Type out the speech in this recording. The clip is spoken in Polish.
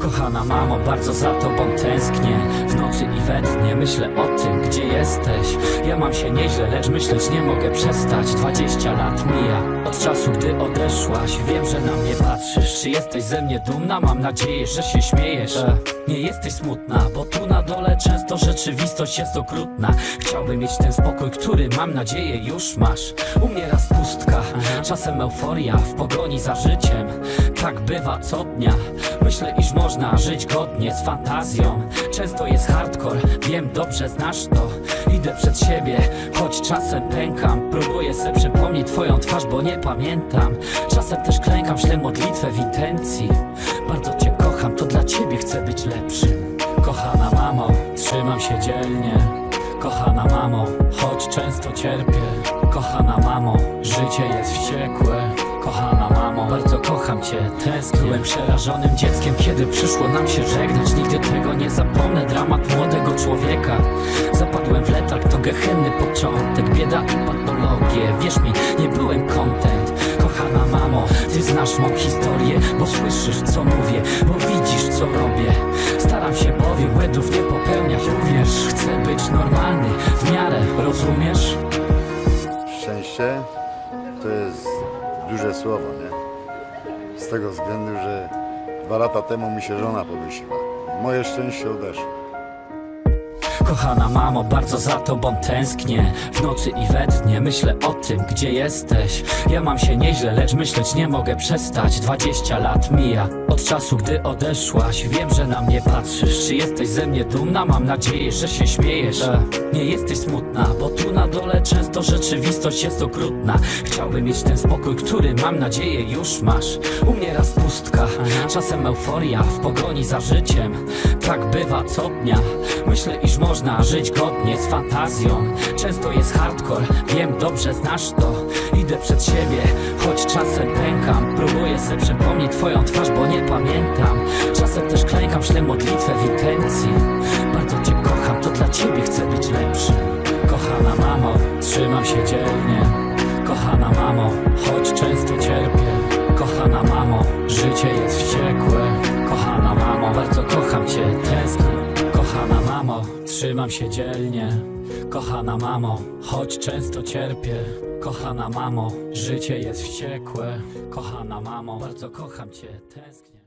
Kochana mamo, bardzo za tobą tęsknię. W nocy i we dnie myślę o tym, gdzie jesteś. Ja mam się nieźle, lecz myśleć nie mogę przestać. 20 lat mija Od czasu, gdy odeszłaś. Wiem, że na mnie patrzysz. Czy jesteś ze mnie dumna? Mam nadzieję, że się śmiejesz. Nie jesteś smutna, bo tu na dole często rzeczywistość jest okrutna. Chciałbym mieć ten spokój, który mam nadzieję już masz. U mnie raz pustka, czasem euforia W pogoni za życiem Tak bywa co dnia. Myślę, iż można żyć godnie z fantazją. Często jest hardcore, wiem dobrze znasz to. Idę przed siebie, choć czasem pękam. Próbuję sobie przypomnieć twoją twarz, bo nie pamiętam. Czasem też klękam, ślę modlitwę w intencji. Bardzo cię kocham, to dla ciebie chcę być lepszym Kochana mamo, trzymam się dzielnie. Kochana mamo, choć często cierpię. Kochana mamo, życie jest wściekłe kocham cię Tęsknię. Byłem przerażonym dzieckiem, kiedy przyszło nam się żegnać. Nigdy tego nie zapomnę, dramat młodego człowieka. Zapadłem w letarg, to gehenny początek. Bieda i patologie, wierz mi, nie byłem content. Kochana mamo, ty znasz mą historię Bo słyszysz co mówię, bo widzisz co robię. Staram się bowiem błędów nie popełniać Również. Chcę być normalny, w miarę, rozumiesz? Szczęście to jest duże słowo, nie? Z tego względu, że dwa lata temu mi się żona powiesiła. Moje szczęście odeszło. Kochana mamo, bardzo za tobą tęsknię. W nocy i we dnie myślę o tym, gdzie jesteś. Ja mam się nieźle, lecz myśleć nie mogę. Przestać 20 lat mija. Od czasu, gdy odeszłaś Wiem, że na mnie patrzysz. Czy jesteś ze mnie dumna? Mam nadzieję, że się śmiejesz. Nie jesteś smutna, bo tu na dole często rzeczywistość jest okrutna. Chciałbym mieć ten spokój, który mam nadzieję już masz. U mnie raz czasem euforia W pogoni za życiem. Tak bywa co dnia. Myślę, iż można żyć godnie z fantazją. Często jest hardcore, wiem dobrze znasz to. Idę przed siebie, choć czasem pękam. Próbuję sobie przypomnieć twoją twarz, bo nie pamiętam. Czasem też klękam, ślę modlitwę w intencji. Bardzo cię kocham, to dla ciebie chcę być lepszy. Kochana mamo, trzymam się dzielnie trzymam się dzielnie. Kochana mamo, choć często cierpię. Kochana mamo, życie jest wściekłe. Kochana mamo, bardzo kocham cię, tęsknię